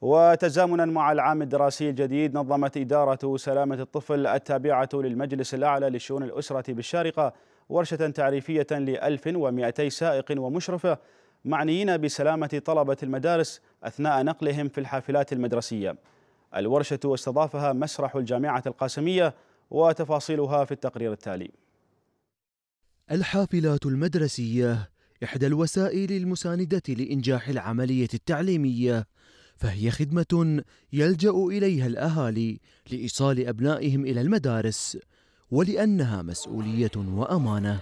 وتزامنا مع العام الدراسي الجديد نظمت إدارة سلامة الطفل التابعة للمجلس الأعلى لشؤون الأسرة بالشارقة ورشة تعريفية ل 1200 سائق ومشرفة معنيين بسلامة طلبة المدارس أثناء نقلهم في الحافلات المدرسية. الورشة استضافها مسرح الجامعة القاسمية وتفاصيلها في التقرير التالي. الحافلات المدرسية إحدى الوسائل المساندة لإنجاح العملية التعليمية فهي خدمة يلجأ إليها الأهالي لإيصال أبنائهم إلى المدارس ولأنها مسؤولية وأمانة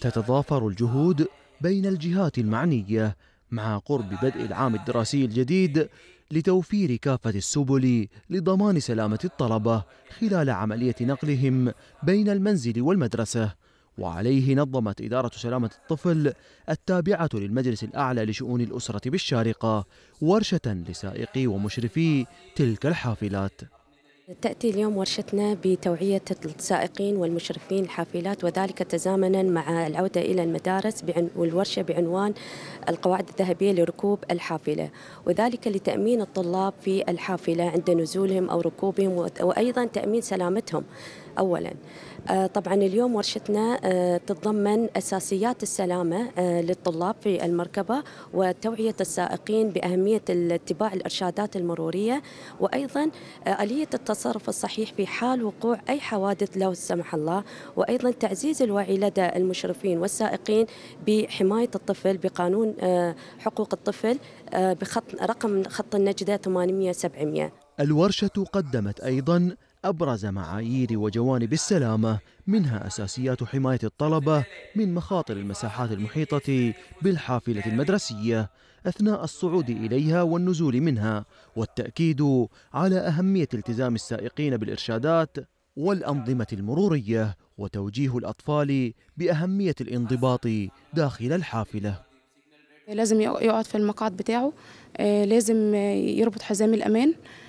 تتضافر الجهود بين الجهات المعنية مع قرب بدء العام الدراسي الجديد لتوفير كافة السبل لضمان سلامة الطلبة خلال عملية نقلهم بين المنزل والمدرسة. وعليه نظمت إدارة سلامة الطفل التابعة للمجلس الأعلى لشؤون الأسرة بالشارقة ورشة لسائقي ومشرفي تلك الحافلات. تأتي اليوم ورشتنا بتوعية السائقين والمشرفين الحافلات وذلك تزامنا مع العودة إلى المدارس والورشة بعنوان القواعد الذهبية لركوب الحافلة وذلك لتأمين الطلاب في الحافلة عند نزولهم أو ركوبهم وأيضا تأمين سلامتهم. أولا. طبعا اليوم ورشتنا تتضمن أساسيات السلامة للطلاب في المركبة وتوعية السائقين بأهمية اتباع الإرشادات المرورية وأيضا آلية التصرف الصحيح في حال وقوع أي حوادث لو سمح الله وأيضا تعزيز الوعي لدى المشرفين والسائقين بحماية الطفل بقانون حقوق الطفل بخط رقم خط النجدة 800 700 الورشة قدمت أيضا أبرز معايير وجوانب السلامة منها أساسيات حماية الطلبة من مخاطر المساحات المحيطة بالحافلة المدرسية أثناء الصعود إليها والنزول منها والتأكيد على أهمية التزام السائقين بالإرشادات والأنظمة المرورية وتوجيه الأطفال بأهمية الانضباط داخل الحافلة. لازم يقعد في المقعد بتاعه لازم يربط حزام الأمان آه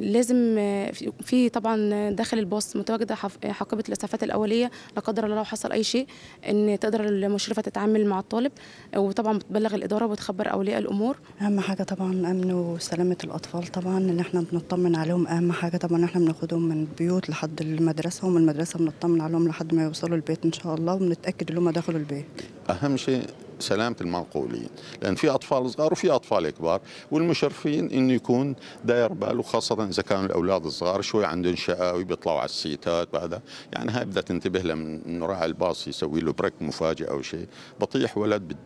لازم آه في طبعا داخل الباص متواجدة حقيبه الإسعافات الأولية لا قدر الله لو حصل أي شيء إن تقدر المشرفة تتعامل مع الطالب وطبعا بتبلغ الإدارة وتخبر أولياء الأمور. أهم حاجة طبعا أمن وسلامة الأطفال طبعا إن إحنا بنطمن عليهم. أهم حاجة طبعا إحنا بناخدهم من البيوت لحد المدرسة ومن المدرسة بنطمن عليهم لحد ما يوصلوا البيت إن شاء الله وبنتاكد إن هم دخلوا البيت. أهم شيء سلامة المنقولين. لأن في أطفال صغار وفي أطفال كبار والمشرفين إنه يكون داير باله خاصة إذا كانوا الأولاد الصغار شوي عندهم شقاوي بيطلعوا على السيتات بعدها يعني هاي بدها تنتبه لما إنه راعي الباص يسوي له بريك مفاجئ أو شيء. بطيح ولد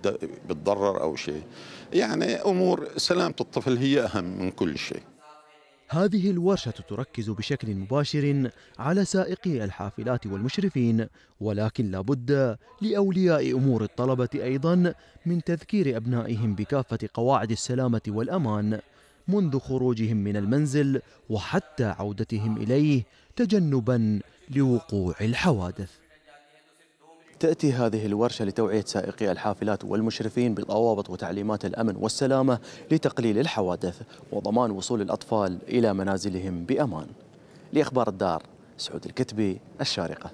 بتضرر أو شيء. يعني أمور سلامة الطفل هي أهم من كل شيء. هذه الورشة تركز بشكل مباشر على سائقي الحافلات والمشرفين ولكن لابد لأولياء أمور الطلبة أيضا من تذكير أبنائهم بكافة قواعد السلامة والأمان منذ خروجهم من المنزل وحتى عودتهم إليه تجنبا لوقوع الحوادث. تأتي هذه الورشة لتوعية سائقي الحافلات والمشرفين بالضوابط وتعليمات الأمن والسلامة لتقليل الحوادث وضمان وصول الأطفال إلى منازلهم بأمان. لأخبار الدار سعود الكتبي الشارقة.